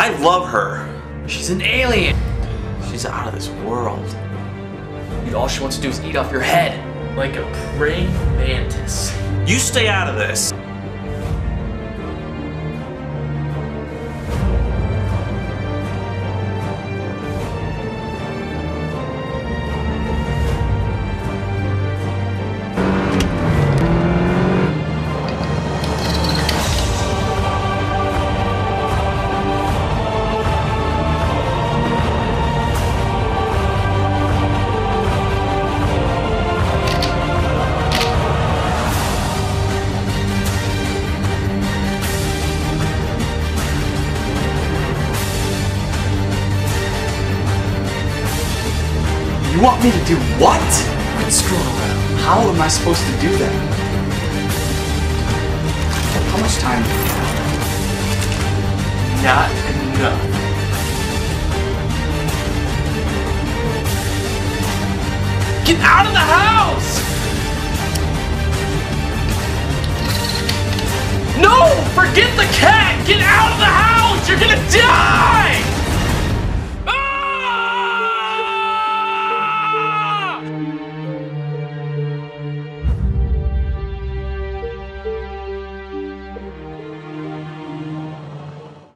I love her. She's an alien. She's out of this world. Dude, all she wants to do is eat off your head. Like a praying mantis. You stay out of this. You want me to do what? Quit screwing around. How am I supposed to do that? How much time do you have? Not enough. Get out of the house! No! Forget the cat! Get out of the house! You're gonna die!